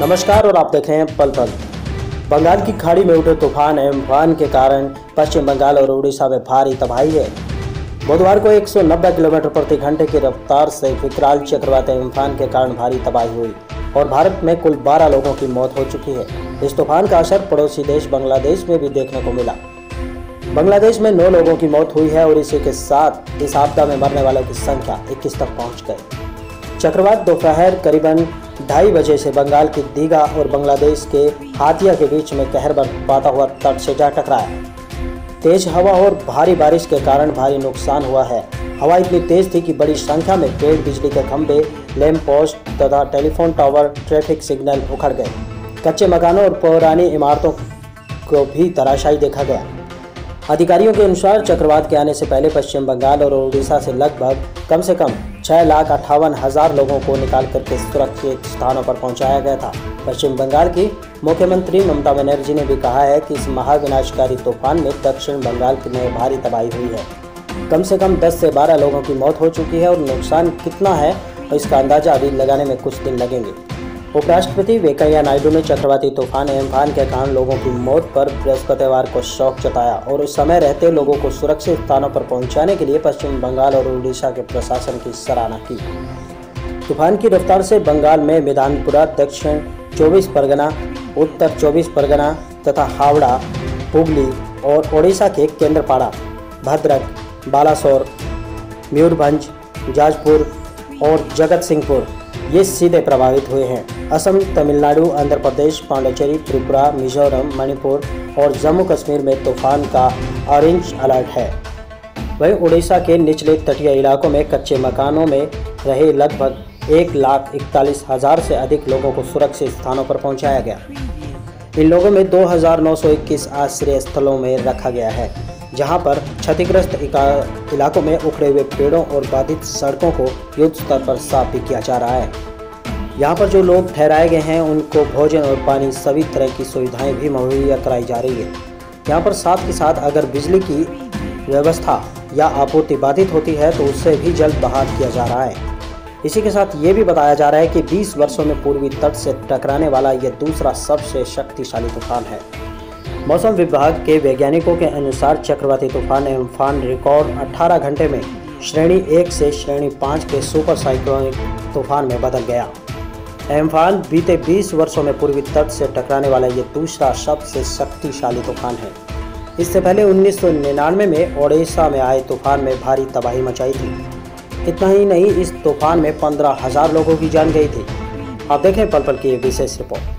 नमस्कार और आप देख रहे हैं पल पल। बंगाल की खाड़ी में उठे तूफ़ान एम्फान के कारण पश्चिम बंगाल और उड़ीसा में भारी तबाही है। बुधवार को 190 किलोमीटर प्रति घंटे की रफ्तार से विकराल चक्रवात एम्फान के कारण भारी तबाही हुई और भारत में कुल 12 लोगों की मौत हो चुकी है। इस तूफ़ान का असर पड़ोसी देश बांग्लादेश में भी देखने को मिला। बांग्लादेश में नौ लोगों की मौत हुई है और इसी के साथ इस आपदा में मरने वालों की संख्या 21 तक पहुँच गई। चक्रवात दोपहर करीबन ढाई बजे से बंगाल की दीघा और बांग्लादेश के हाथिया के बीच में कहर बरपाता हुआ तट से जा टकराया। तेज हवा और भारी बारिश के कारण भारी नुकसान हुआ है। हवा इतनी तेज थी कि बड़ी संख्या में पेड़, बिजली के खंभे लैंप पोस्ट तथा टेलीफोन टावर ट्रैफ़िक सिग्नल उखड़ गए। कच्चे मकानों और पुरानी इमारतों को भी तराशाई देखा गया। अधिकारियों के अनुसार, चक्रवात के आने से पहले पश्चिम बंगाल और उड़ीसा से लगभग कम से कम छह लाख अट्ठावन हज़ार लोगों को निकाल करके सुरक्षित स्थानों पर पहुँचाया गया था। पश्चिम बंगाल की मुख्यमंत्री ममता बनर्जी ने भी कहा है कि इस महाविनाशकारी तूफ़ान में दक्षिण बंगाल में भारी तबाही हुई है। कम से कम 10 से 12 लोगों की मौत हो चुकी है और नुकसान कितना है, इसका अंदाज़ा अभी लगाने में कुछ दिन लगेंगे। उपराष्ट्रपति वेंकैया नायडू ने चक्रवाती तूफ़ान एम्फान के कारण लोगों की मौत पर बृहस्पतिवार को शौक जताया और उस समय रहते लोगों को सुरक्षित स्थानों पर पहुँचाने के लिए पश्चिम बंगाल और उड़ीसा के प्रशासन की सराहना की। तूफ़ान की रफ्तार से बंगाल में मैदानपुरा, दक्षिण चौबीस परगना, उत्तर चौबीस परगना तथा हावड़ा, हुगली और ओडिशा के केंद्रपाड़ा, भद्रक, बालासोर, मयूरभंज, जाजपुर और जगत सिंहपुर ये सीधे प्रभावित हुए हैं। असम तमिलनाडु आंध्र प्रदेश पांडिचेरी त्रिपुरा मिजोरम मणिपुर और जम्मू कश्मीर में तूफ़ान का ऑरेंज अलर्ट है। वहीं उड़ीसा के निचले तटीय इलाकों में कच्चे मकानों में रहे लगभग एक लाख इकतालीस हज़ार से अधिक लोगों को सुरक्षित स्थानों पर पहुँचाया गया। इन लोगों में 2,921 आश्रय स्थलों में रखा गया है। जहाँ पर क्षतिग्रस्त इलाकों में उखड़े हुए पेड़ों और बाधित सड़कों को युद्ध स्तर पर साफ़ भी किया जा रहा है। यहाँ पर जो लोग ठहराए गए हैं, उनको भोजन और पानी सभी तरह की सुविधाएँ भी मुहैया कराई जा रही है। यहाँ पर साथ के साथ अगर बिजली की व्यवस्था या आपूर्ति बाधित होती है तो उससे भी जल्द बहाल किया जा रहा है। इसी के साथ ये भी बताया जा रहा है कि 20 वर्षों में पूर्वी तट से टकराने वाला यह दूसरा सबसे शक्तिशाली तूफ़ान है। मौसम विभाग के वैज्ञानिकों के अनुसार चक्रवाती तूफ़ान एम्फान रिकॉर्ड 18 घंटे में श्रेणी एक से श्रेणी पाँच के सुपर साइक्लोनिक तूफ़ान में बदल गया। एम्फान बीते 20 वर्षों में पूर्वी तट से टकराने वाला ये दूसरा सबसे शक्तिशाली तूफ़ान है। इससे पहले उन्नीस सौ निन्यानवे में ओडिशा में आए तूफ़ान में भारी तबाही मचाई थी। इतना ही नहीं, इस तूफ़ान में पंद्रह हज़ार लोगों की जान गई थी। आप देखें पल पल की विशेष रिपोर्ट।